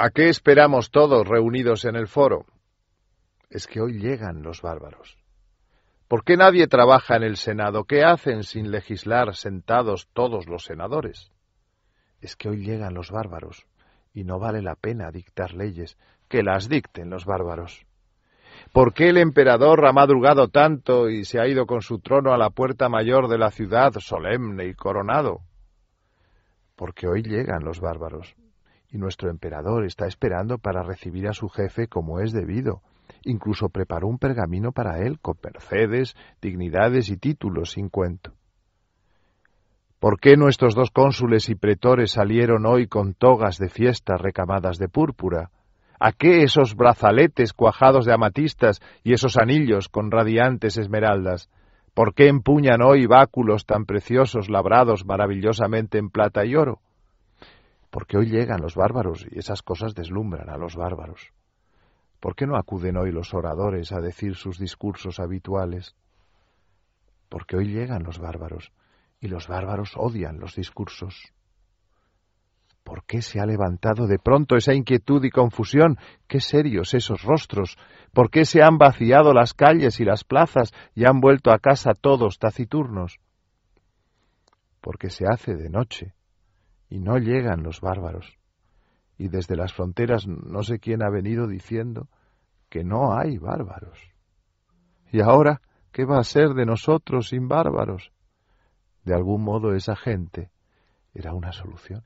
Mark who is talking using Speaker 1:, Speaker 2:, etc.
Speaker 1: ¿A qué esperamos todos reunidos en el foro? Es que hoy llegan los bárbaros. ¿Por qué nadie trabaja en el Senado? ¿Qué hacen sin legislar sentados todos los senadores? Es que hoy llegan los bárbaros y no vale la pena dictar leyes, que las dicten los bárbaros. ¿Por qué el emperador ha madrugado tanto y se ha ido con su trono a la puerta mayor de la ciudad solemne y coronado? Porque hoy llegan los bárbaros y nuestro emperador está esperando para recibir a su jefe como es debido. Incluso preparó un pergamino para él con mercedes, dignidades y títulos sin cuento. ¿Por qué nuestros dos cónsules y pretores salieron hoy con togas de fiesta recamadas de púrpura? ¿A qué esos brazaletes cuajados de amatistas y esos anillos con radiantes esmeraldas? ¿Por qué empuñan hoy báculos tan preciosos labrados maravillosamente en plata y oro? Porque hoy llegan los bárbaros y esas cosas deslumbran a los bárbaros. ¿Por qué no acuden hoy los oradores a decir sus discursos habituales? Porque hoy llegan los bárbaros y los bárbaros odian los discursos. ¿Por qué se ha levantado de pronto esa inquietud y confusión? ¿Qué serios esos rostros? ¿Por qué se han vaciado las calles y las plazas y han vuelto a casa todos taciturnos? Porque se hace de noche y no llegan los bárbaros. Y desde las fronteras no sé quién ha venido diciendo que no hay bárbaros. Y ahora, ¿qué va a ser de nosotros sin bárbaros? De algún modo esa gente era una solución.